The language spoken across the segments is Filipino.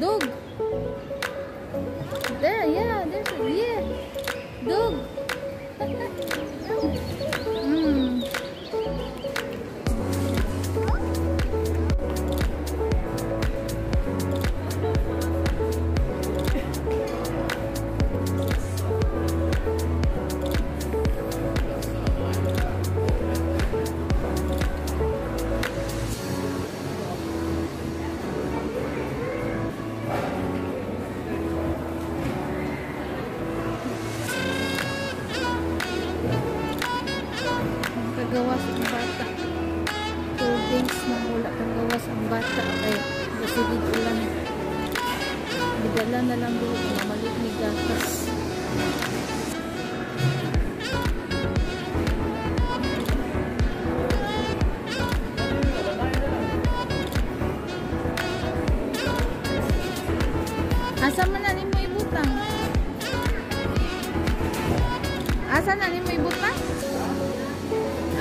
dog. Gasigid ulan. Bidala na lang doon. Mamalit ni gatas. Asa man na mo ibutang? Asa na mo ibutang?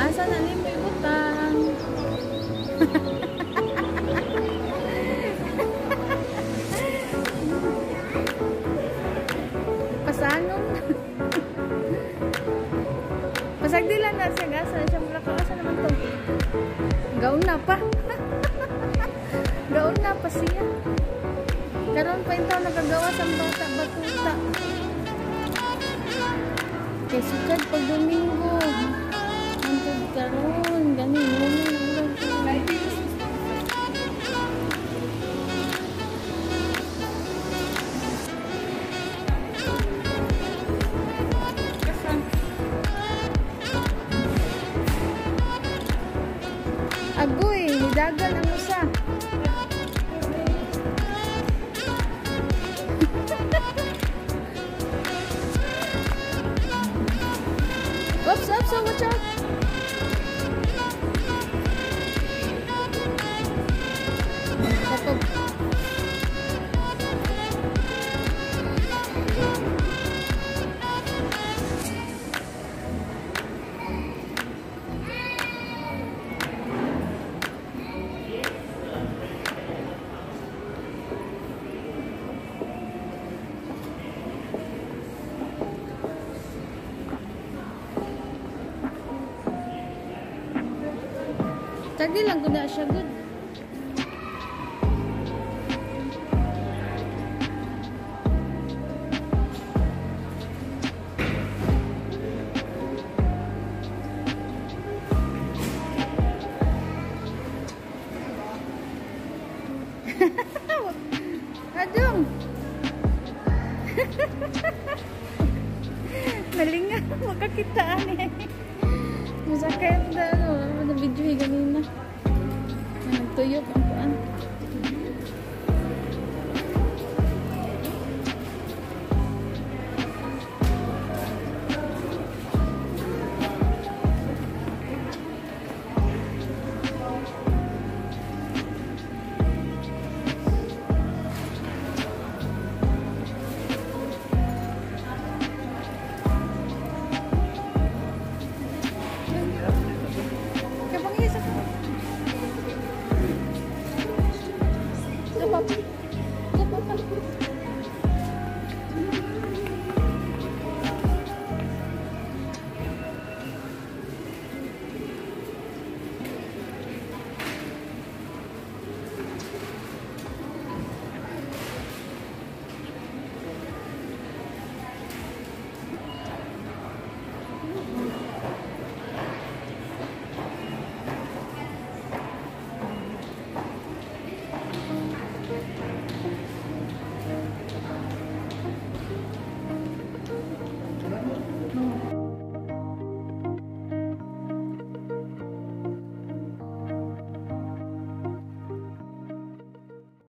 Asa na mo ibutang? Pasagdila na siya gasa siya mula ka asa naman to. Gaon na pa. Gaon na pa siya. Karon pa ito nagagawa sa bata batuta. Kay sukad pag Domingo. Antod karon gani mo What's up? Tagdi lang ko na siya good. Adong. Nalinga, makakitaan eh. Masakit na ano, ano video eh ganina. Nagtuyok ang paan. Tschüss.